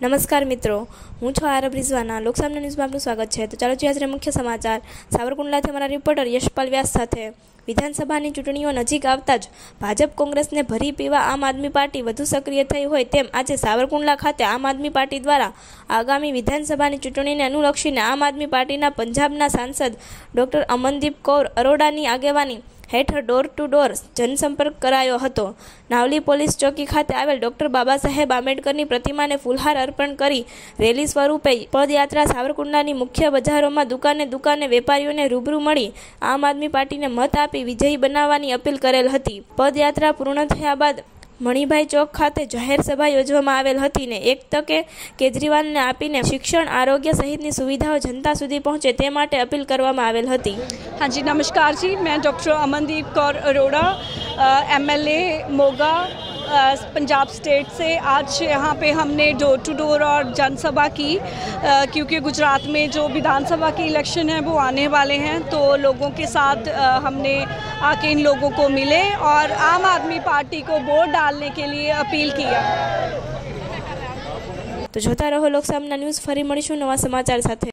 નમસ્કાર મિત્રો, હું છું આરબ રિઝવાના. લોકસામના ન્યૂઝમાં આપનું સ્વાગત છે. તો ચાલો જોઈએ મુખ્ય સમાચાર, સાવરકુંડલાથી અમારા રિપોર્ટર યશપાલ વ્યાસ સાથે. વિધાનસભાની ચૂંટણીઓ નજીક આવતા જ ભાજપ કોંગ્રેસને ભરી પીવા આમ આદમી પાર્ટી વધુ સક્રિય થઈ હોય તેમ આજે સાવરકુંડલા ખાતે આમ આદમી પાર્ટી દ્વારા આગામી વિધાનસભાની ચૂંટણીને અનુલક્ષીને આમ આદમી પાર્ટીના પંજાબના સાંસદ ડોક્ટર અમનદીપ કૌર અરોડાની આગેવાની હેઠળ ડોર ટુ ડોર જનસંપર્ક કરાયો હતો નાવલી પોલીસ ચોકી ખાતે આવેલ ડોક્ટર બાબા સાહેબ આંબેડકરની પ્રતિમાને ફૂલહાર અર્પણ કરી રેલી સ્વરૂપે પદયાત્રા સાવરકુંડલાની મુખ્ય બજારોમાં દુકાને દુકાને વેપારીઓને રૂબરૂ મળી આમ આદમી પાર્ટીને મત આપી વિજયી બનાવવાની અપીલ કરેલ હતી પદયાત્રા પૂર્ણ થયા બાદ મણિભાઈ ચોક ખાતે જાહેર સભા યોજવામાં આવેલ હતી ને એક તકે કેજરીવાલને આપીને શિક્ષણ આરોગ્ય સહિતની સુવિધાઓ જનતા સુધી પહોંચે તે માટે અપીલ કરવામાં આવેલ હતી हाँ जी नमस्कार जी मैं डॉक्टर अमनदीप कौर अरोड़ा एमएलए मोगा अ, पंजाब स्टेट से आज यहाँ पे हमने डोर टू डोर और जनसभा की अ, क्योंकि गुजरात में जो विधानसभा के इलेक्शन हैं वो आने वाले हैं तो लोगों के साथ अ, हमने आके इन लोगों को मिले और आम आदमी पार्टी को वोट डालने के लिए अपील किया તો જોતા રહો લોકસામના ન્યૂઝ ફરી મળીશું નવા સમાચાર સાથે